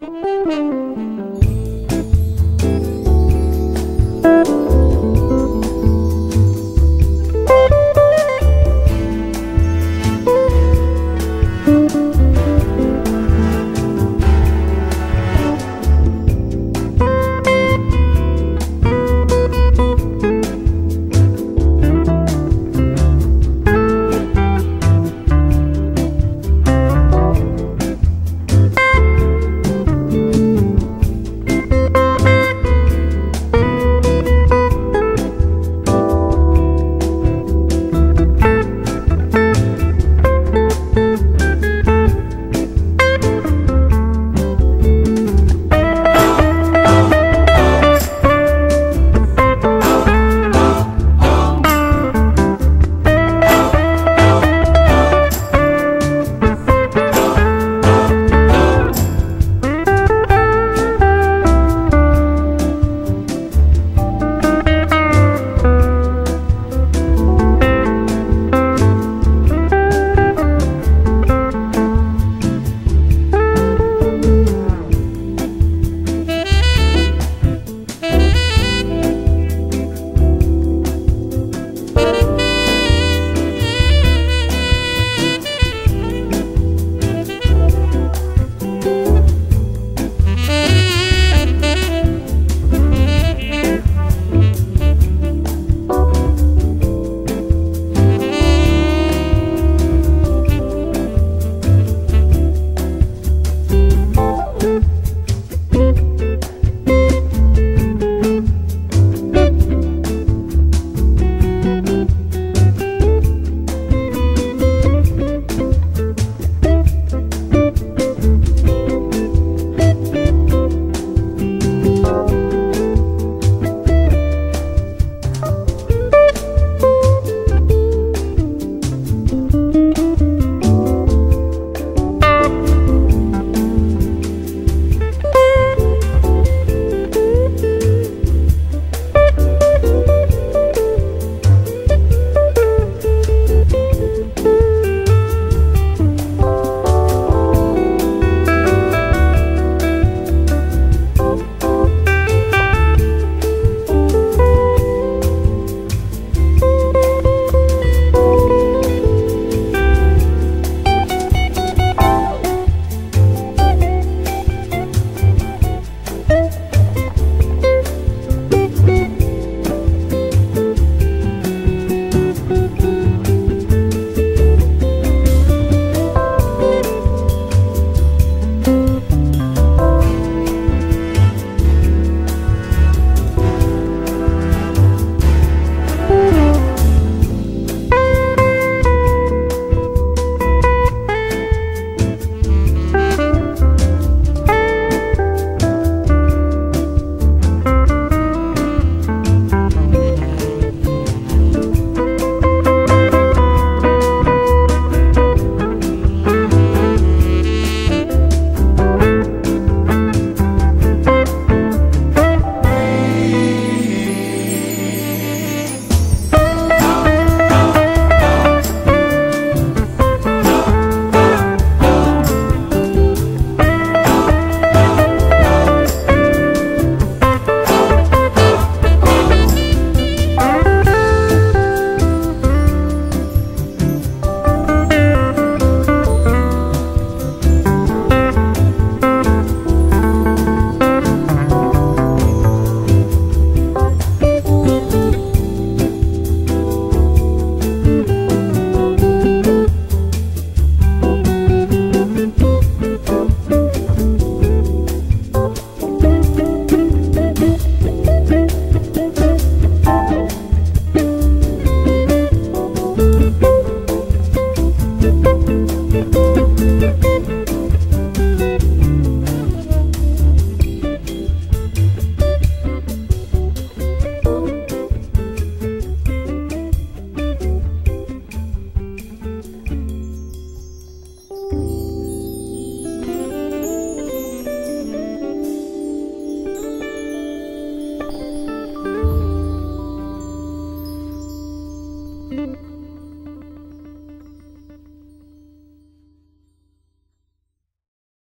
Música